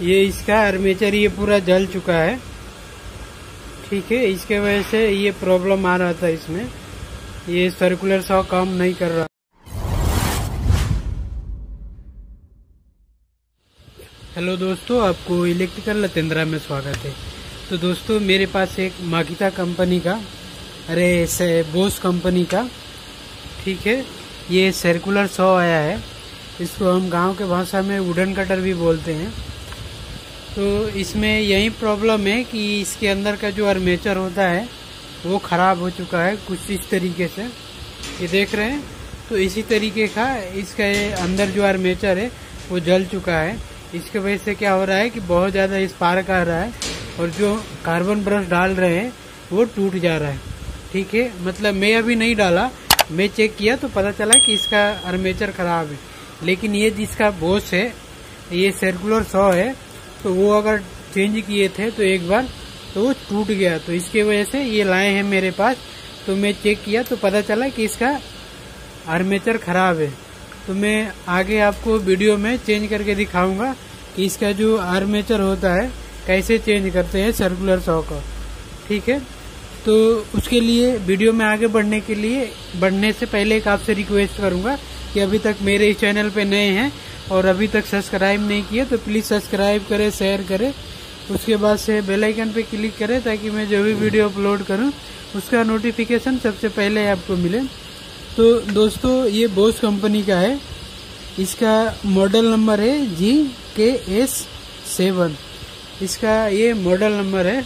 ये इसका आर्मेचर ये पूरा जल चुका है। ठीक है, इसके वजह से ये प्रॉब्लम आ रहा था इसमें। ये सर्कुलर सॉ काम नहीं कर रहा। हेलो दोस्तों, आपको इलेक्ट्रिकल लतेंद्रा में स्वागत है। तो दोस्तों, मेरे पास एक माकिता कंपनी का, अरे, से बोस कंपनी का, ठीक है, ये सर्कुलर सॉ आया है। इसको हम गाँव के भाषा में वुडन कटर भी बोलते हैं। तो इसमें यही प्रॉब्लम है कि इसके अंदर का जो अर्मेचर होता है, वो ख़राब हो चुका है कुछ इस तरीके से। ये देख रहे हैं? तो इसी तरीके का इसका अंदर जो अर्मेचर है, वो जल चुका है। इसके वजह से क्या हो रहा है कि बहुत ज़्यादा स्पार्क आ रहा है और जो कार्बन ब्रश डाल रहे हैं, वो टूट जा रहा है। ठीक है? मतलब मैं अभी नहीं डाला, मैं चेक किया तो पता चला कि इसका अर्मेचर खराब है। लेकिन ये जिसका बोस है, ये सर्कुलर सॉ है तो वो अगर चेंज किए थे तो एक बार तो वो टूट गया। तो इसके वजह से ये लाए हैं मेरे पास। तो मैं चेक किया तो पता चला कि इसका आर्मेचर खराब है। तो मैं आगे आपको वीडियो में चेंज करके दिखाऊँगा कि इसका जो आर्मेचर होता है, कैसे चेंज करते हैं सर्कुलर सॉ का। ठीक है? तो उसके लिए वीडियो में आगे बढ़ने के लिए, बढ़ने से पहले एक आपसे रिक्वेस्ट करूँगा कि अभी तक मेरे इस चैनल पे नए हैं और अभी तक सब्सक्राइब नहीं किया तो प्लीज़ सब्सक्राइब करें शेयर करें। उसके बाद से बेल आइकन पे क्लिक करें ताकि मैं जो भी वीडियो अपलोड करूँ, उसका नोटिफिकेशन सबसे पहले आपको मिले। तो दोस्तों, ये बोस कंपनी का है। इसका मॉडल नंबर है जी के एस सेवन इसका ये मॉडल नंबर है।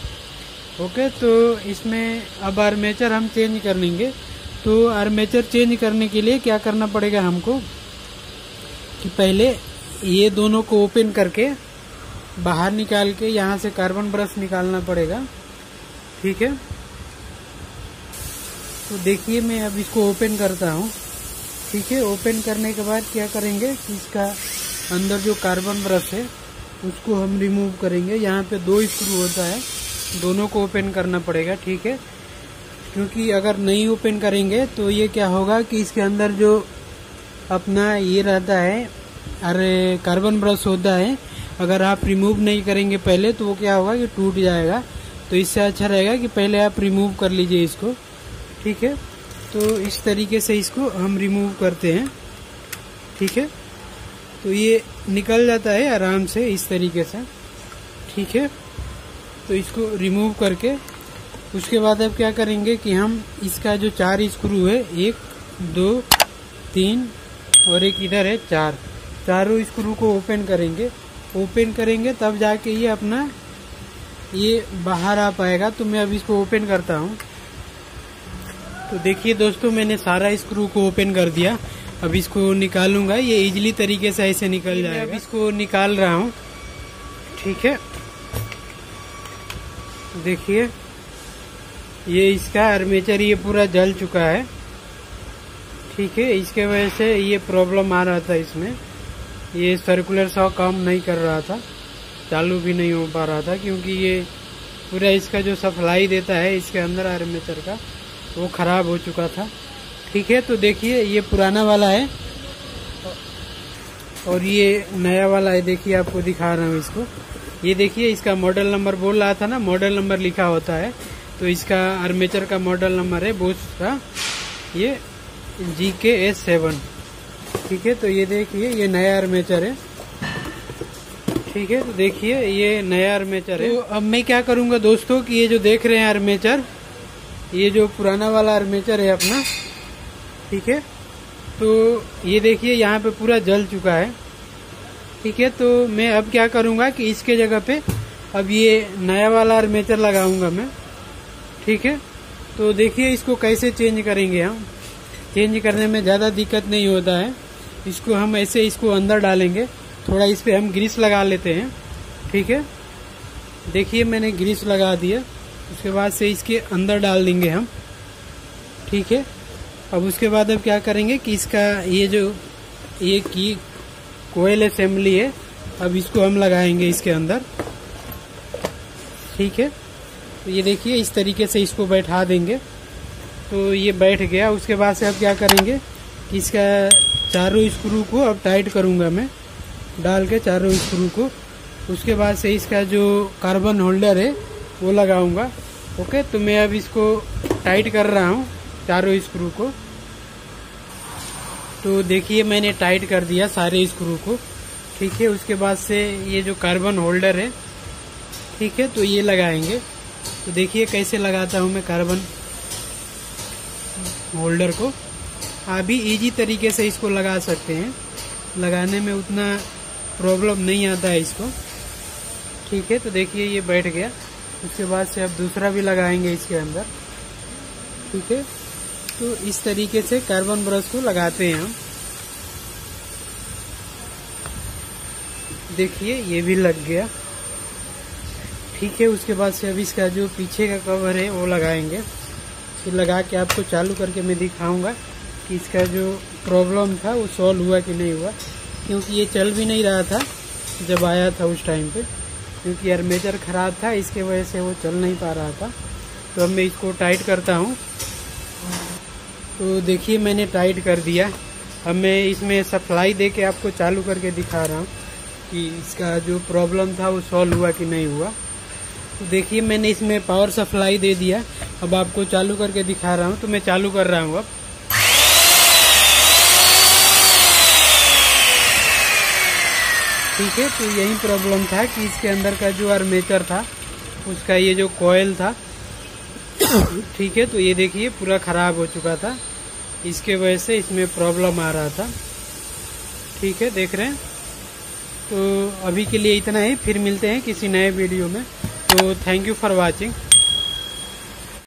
ओके तो इसमें अब आर्मेचर हम चेंज कर लेंगे। तो आर्मेचर चेंज करने के लिए क्या करना पड़ेगा हमको? कि पहले ये दोनों को ओपन करके बाहर निकाल के यहाँ से कार्बन ब्रश निकालना पड़ेगा। ठीक है? तो देखिए, मैं अब इसको ओपन करता हूँ। ठीक है? ओपन करने के बाद क्या करेंगे कि इसका अंदर जो कार्बन ब्रश है, उसको हम रिमूव करेंगे। यहाँ पे दो स्क्रू होता है, दोनों को ओपन करना पड़ेगा। ठीक है? क्योंकि अगर नहीं ओपन करेंगे तो ये क्या होगा कि इसके अंदर जो अपना ये रहता है, अरे कार्बन ब्रश होता है, अगर आप रिमूव नहीं करेंगे पहले तो वो क्या होगा कि टूट जाएगा। तो इससे अच्छा रहेगा कि पहले आप रिमूव कर लीजिए इसको, ठीक है? तो इस तरीके से इसको हम रिमूव करते हैं, ठीक है? तो ये निकल जाता है आराम से इस तरीके से, ठीक है? तो इसको रिमूव करके, उसके बाद अब क्या करेंगे कि हम इसका जो चार स्क्रू है, एक, दो, तीन और एक इधर है चार। चारों स्क्रू को ओपन करेंगे। ओपन करेंगे तब जाके ये अपना ये बाहर आ पाएगा। तो मैं अब इसको ओपन करता हूँ। तो देखिए दोस्तों मैंने सारा स्क्रू को ओपन कर दिया। अब इसको निकालूँगा। ये इजली तरीके से ऐसे निकल जाएगा। अब इसको निकाल रहा हूँ। ठीक है। देखिए ये इसका आर्मेचर ये पूरा जल चुका है। ठीक है, इसके वजह से ये प्रॉब्लम आ रहा था इसमें। ये सर्कुलर सॉ काम नहीं कर रहा था, चालू भी नहीं हो पा रहा था, क्योंकि ये पूरा इसका जो सप्लाई देता है, इसके अंदर आर्मेचर का, वो खराब हो चुका था। ठीक है तो देखिए, ये पुराना वाला है। और ये नया वाला है, देखिए, आपको दिखा रहा हूँ इसको। ये देखिए, इसका मॉडल नंबर बोल रहा था ना मॉडल नंबर लिखा होता है। तो इसका आर्मेचर का मॉडल नंबर है, बोस का। ये जी के एस सेवन। ठीक है तो ये देखिए, ये नया आर्मेचर है। ठीक है तो देखिए, ये नया आर्मेचर है। तो अब मैं क्या करूँगा दोस्तों कि ये जो देख रहे हैं आर्मेचर, ये जो पुराना वाला आर्मेचर है अपना, ठीक है? तो ये देखिए, यहाँ पे पूरा जल चुका है। ठीक है तो मैं अब क्या करूँगा कि इसके जगह पे अब ये नया वाला आर्मेचर लगाऊँगा मैं। ठीक है तो देखिए, इसको कैसे चेंज करेंगे हम। चेंज करने में ज़्यादा दिक्कत नहीं होता है। इसको हम ऐसे इसको अंदर डालेंगे। थोड़ा इस पर हम ग्रीस लगा लेते हैं। ठीक है? देखिए, मैंने ग्रीस लगा दिया। उसके बाद से इसके अंदर डाल देंगे हम। ठीक है? अब उसके बाद अब क्या करेंगे कि इसका ये जो, ये की कोयल असेंबली है, अब इसको हम लगाएँगे इसके अंदर। ठीक है? तो ये देखिए, इस तरीके से इसको बैठा देंगे। तो ये बैठ गया। उसके बाद से अब क्या करेंगे कि इसका चारों स्क्रू को अब टाइट करूँगा मैं, डाल के चारों स्क्रू को। उसके बाद से इसका जो कार्बन होल्डर है, वो लगाऊँगा। ओके तो मैं अब इसको टाइट कर रहा हूँ, चारों स्क्रू को। तो देखिए, मैंने टाइट कर दिया सारे स्क्रू को। ठीक है, उसके बाद से ये जो कार्बन होल्डर है, ठीक है तो ये लगाएँगे। तो देखिए, कैसे लगाता हूँ मैं कार्बन होल्डर को। आप अभी इजी तरीके से इसको लगा सकते हैं। लगाने में उतना प्रॉब्लम नहीं आता है इसको। ठीक है तो देखिए ये बैठ गया। उसके बाद से अब दूसरा भी लगाएँगे इसके अंदर। ठीक है तो इस तरीके से कार्बन ब्रश को लगाते हैं हम। देखिए, ये भी लग गया। ठीक है, उसके बाद से अब इसका जो पीछे का कवर है, वो लगाएँगे। फिर लगा के आपको चालू करके मैं दिखाऊँगा कि इसका जो प्रॉब्लम था, वो सॉल्व हुआ कि नहीं हुआ। क्योंकि ये चल भी नहीं रहा था, जब आया था उस टाइम पे। क्योंकि अर्मेचर ख़राब था, इसके वजह से वो चल नहीं पा रहा था। तो अब मैं इसको टाइट करता हूँ। तो देखिए, मैंने टाइट कर दिया। अब मैं इसमें सप्लाई दे के आपको चालू करके दिखा रहा हूँ कि इसका जो प्रॉब्लम था, वो सॉल्व हुआ कि नहीं हुआ। तो देखिए, मैंने इसमें पावर सप्लाई दे दिया। अब आपको चालू करके दिखा रहा हूँ तो मैं चालू कर रहा हूँ अब। ठीक है तो यही प्रॉब्लम था कि इसके अंदर का जो आर्मेचर था, उसका ये जो कॉयल था, ठीक है तो ये देखिए, पूरा ख़राब हो चुका था। इसके वजह से इसमें प्रॉब्लम आ रहा था। ठीक है, देख रहे हैं। तो अभी के लिए इतना ही, फिर मिलते हैं किसी नए वीडियो में। तो थैंक यू फॉर वॉचिंग